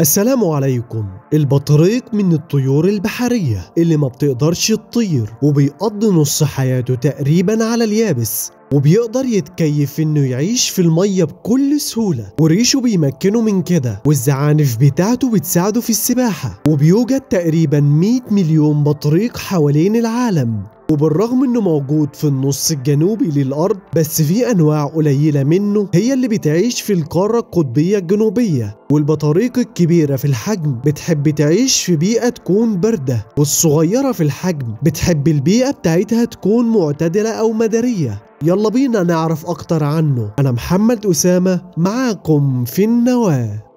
السلام عليكم. البطريق من الطيور البحرية اللي ما بتقدرش تطير وبيقضي نص حياته تقريبا على اليابس. وبيقدر يتكيف إنه يعيش في المية بكل سهولة. وريشه بيمكنه من كده والزعانف بتاعته بتساعده في السباحة. وبيوجد تقريبا 100 مليون بطريق حوالين العالم. وبالرغم إنه موجود في النص الجنوبي للأرض بس في أنواع قليلة منه هي اللي بتعيش في القارة القطبية الجنوبية. والبطاريق الكبيرة في الحجم بتحب تعيش في بيئة تكون باردة والصغيرة في الحجم بتحب البيئة بتاعتها تكون معتدلة أو مداريه يلا بينا نعرف أكتر عنه. أنا محمد أسامة معاكم في النواة.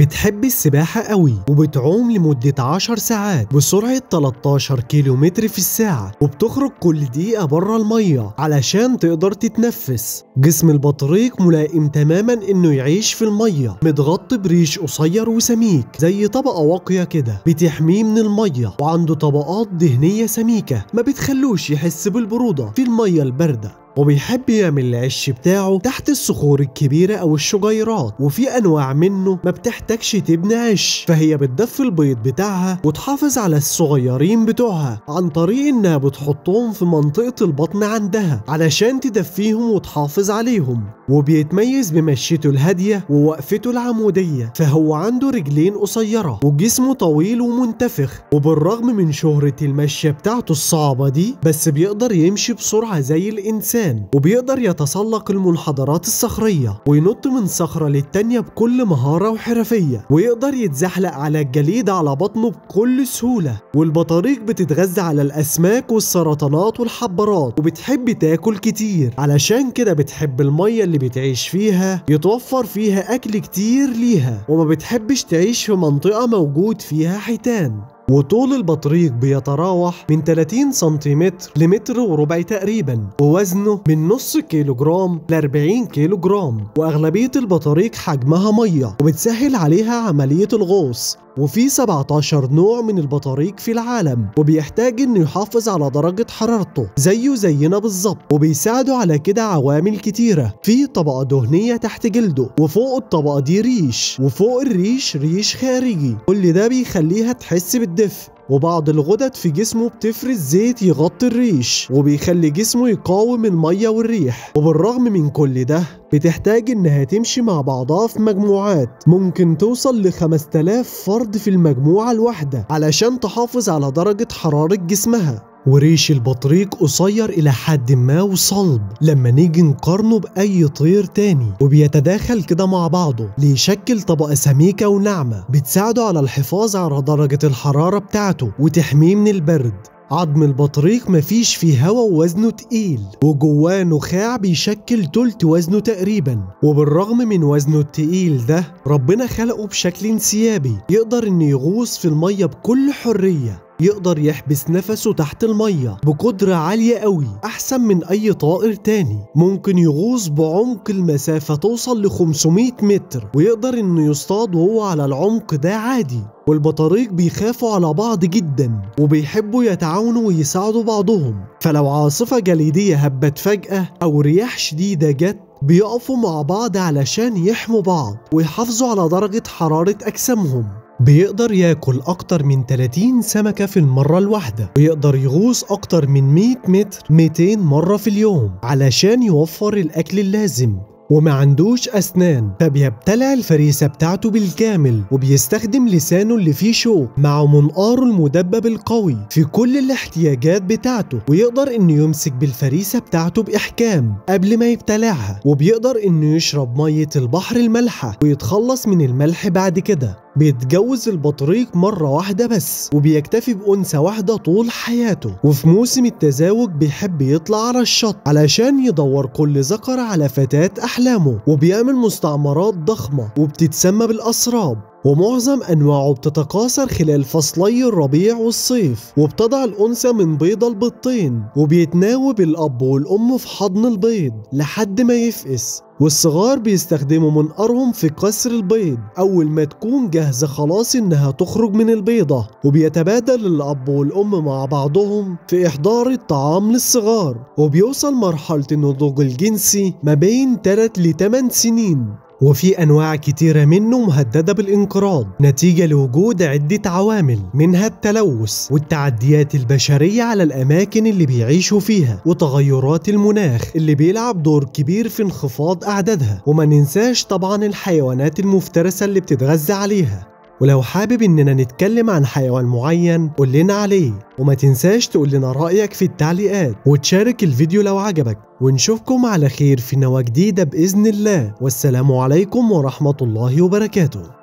بتحب السباحة قوي وبتعوم لمدة 10 ساعات بسرعة 13 كيلومتر في الساعة وبتخرج كل دقيقة بره المية علشان تقدر تتنفس. جسم البطريق ملائم تماما إنه يعيش في المية. متغطي بريش قصير وسميك زي طبقة واقية كده بتحميه من المية وعنده طبقات دهنية سميكة ما بتخلوش يحس بالبرودة في المية الباردة. وبيحب يعمل العش بتاعه تحت الصخور الكبيرة أو الشجيرات وفي أنواع منه ما بتحتاجش تبني عش. فهي بتدفي البيض بتاعها وتحافظ على الصغيرين بتوعها عن طريق إنها بتحطهم في منطقة البطن عندها علشان تدفيهم وتحافظ عليهم. وبيتميز بمشيته الهادية ووقفته العمودية فهو عنده رجلين قصيرة وجسمه طويل ومنتفخ. وبالرغم من شهرة المشية بتاعته الصعبة دي بس بيقدر يمشي بسرعة زي الإنسان. وبيقدر يتسلق المنحدرات الصخرية وينط من صخرة للتانية بكل مهارة وحرفية ويقدر يتزحلق على الجليد على بطنه بكل سهولة. والبطاريق بتتغذى على الأسماك والسرطانات والحبارات وبتحب تاكل كتير. علشان كده بتحب المية اللي بتعيش فيها يتوفر فيها أكل كتير ليها وما بتحبش تعيش في منطقة موجود فيها حيتان. وطول البطريق بيتراوح من 30 سنتيمتر لمتر وربع تقريبا ووزنه من نص كيلو جرام ل 40 كيلو جرام وأغلبية البطاريق حجمها مية وبتسهل عليها عملية الغوص. وفي 17 نوع من البطاريق في العالم وبيحتاج إنه يحافظ على درجة حرارته زيه زينا بالظبط وبيساعده على كده عوامل كتيرة في طبقة دهنية تحت جلده وفوق الطبقة دي ريش وفوق الريش ريش خارجي كل ده بيخليها تحس بالدفء. وبعض الغدد في جسمه بتفرز زيت يغطي الريش وبيخلي جسمه يقاوم المية والريح. وبالرغم من كل ده بتحتاج إنها تمشي مع بعضها في مجموعات. ممكن توصل ل 5000 فرد في المجموعة الواحدة علشان تحافظ على درجة حرارة جسمها. وريش البطريق قصير إلى حد ما وصلب. لما نيجي نقارنه بأي طير تاني وبيتداخل كده مع بعضه ليشكل طبقة سميكة وناعمة بتساعده على الحفاظ على درجة الحرارة بتاعته وتحميه من البرد. عظم البطريق مفيش فيه هوا ووزنه تقيل وجواه نخاع بيشكل تلت وزنه تقريبا. وبالرغم من وزنه التقيل ده ربنا خلقه بشكل انسيابي يقدر إنه يغوص في المية بكل حرية. يقدر يحبس نفسه تحت المية بقدرة عالية قوي أحسن من أي طائر تاني. ممكن يغوص بعمق المسافة توصل ل 500 متر ويقدر إنه يصطاد وهو على العمق ده عادي. والبطاريق بيخافوا على بعض جدا وبيحبوا يتعاونوا ويساعدوا بعضهم. فلو عاصفة جليدية هبت فجأة أو رياح شديدة جت بيقفوا مع بعض علشان يحموا بعض ويحافظوا على درجة حرارة أجسامهم. بيقدر ياكل أكتر من 30 سمكة في المرة الواحدة ويقدر يغوص أكتر من 100 متر 200 مرة في اليوم علشان يوفر الأكل اللازم. وما عندوش أسنان فبيبتلع الفريسة بتاعته بالكامل وبيستخدم لسانه اللي فيه شوك مع منقاره المدبب القوي في كل الاحتياجات بتاعته ويقدر إنه يمسك بالفريسة بتاعته بإحكام قبل ما يبتلعها وبيقدر إنه يشرب مية البحر المالحة ويتخلص من الملح بعد كده. بيتجوز البطريق مرة واحدة بس وبيكتفي بأنثى واحدة طول حياته. وفي موسم التزاوج بيحب يطلع على الشط علشان يدور كل ذكر على فتاة أحلامه وبيعمل مستعمرات ضخمة وبتتسمى بالأسراب. ومعظم أنواعه بتتكاثر خلال فصلي الربيع والصيف وبتضع الأنثى من بيض البيضتين وبيتناوب الأب والأم في حضن البيض لحد ما يفقس والصغار بيستخدموا منقارهم في كسر البيض أول ما تكون جاهزة خلاص إنها تخرج من البيضة وبيتبادل الأب والأم مع بعضهم في إحضار الطعام للصغار وبيوصل مرحلة النضوج الجنسي ما بين 3 ل 8 سنين. وفي أنواع كتيرة منه مهددة بالانقراض نتيجة لوجود عدة عوامل منها التلوث والتعديات البشرية على الأماكن اللي بيعيشوا فيها وتغيرات المناخ اللي بيلعب دور كبير في انخفاض أعدادها وما ننساش طبعا الحيوانات المفترسة اللي بتتغذى عليها. ولو حابب إننا نتكلم عن حيوان معين قول لنا عليه. وما تنساش تقول لنا رأيك في التعليقات وتشارك الفيديو لو عجبك. ونشوفكم على خير في نواة جديدة بإذن الله. والسلام عليكم ورحمة الله وبركاته.